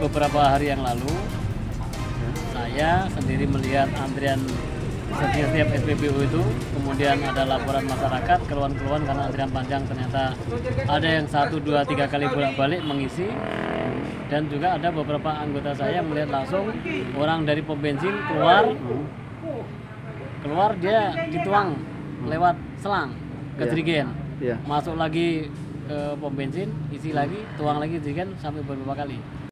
beberapa hari yang lalu saya sendiri melihat antrian setiap setiap SPBU itu kemudian ada laporan masyarakat keluhan-keluhan karena antrian panjang ternyata ada yang satu dua tiga kali bolak-balik mengisi dan juga ada beberapa anggota saya yang melihat langsung orang dari pom bensin keluar keluar dia dituang lewat selang ke Iya. jerigen Iya. masuk lagi ke pom bensin isi lagi tuang lagi jerigen sampai beberapa kali